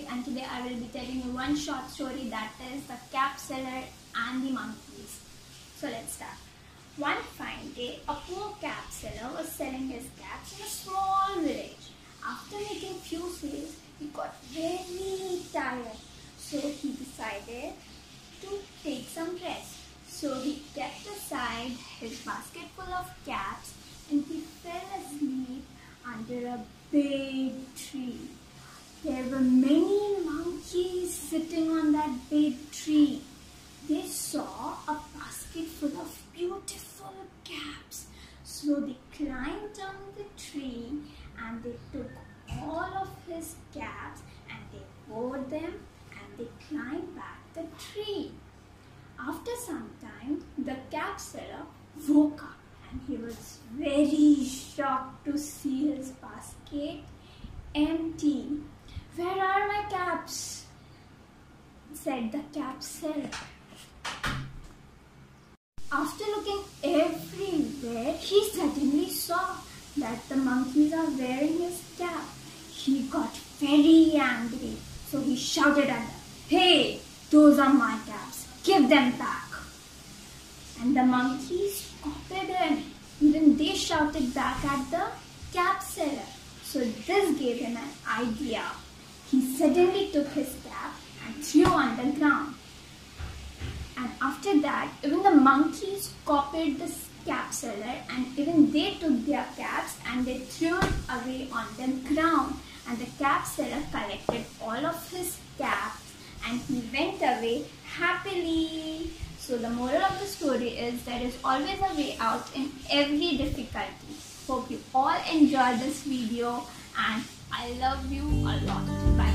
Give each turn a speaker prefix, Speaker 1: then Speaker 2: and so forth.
Speaker 1: Basket and today I will be telling you one short story that is the cap seller and the monkeys. So let's start. One fine day, a poor cap seller was selling his caps in a small village. After making a few sales, he got very tired. So he decided to take some rest. So he kept aside his basket full of caps and he fell asleep under a big tree. There were many monkeys sitting on that big tree. They saw a basket full of beautiful caps. So they climbed down the tree and they took all of his caps and they wore them and they climbed back the tree. After some time, the cap seller woke up and he was very shocked to see his basket empty. Where are my caps? said the cap seller. After looking everywhere, he suddenly saw that the monkeys are wearing his cap. He got very angry, so he shouted at them, Hey, those are my caps, give them back. And the monkeys copied him. Even they shouted back at the cap seller. So this gave him an idea. He suddenly took his cap and threw on the ground. And after that, even the monkeys copied the cap seller uh, and even they took their caps and they threw it away on the ground. And the cap seller collected all of his caps and he went away happily. So the moral of the story is there is always a way out in every difficulty. Hope you all enjoyed this video and I love you a lot. Bye.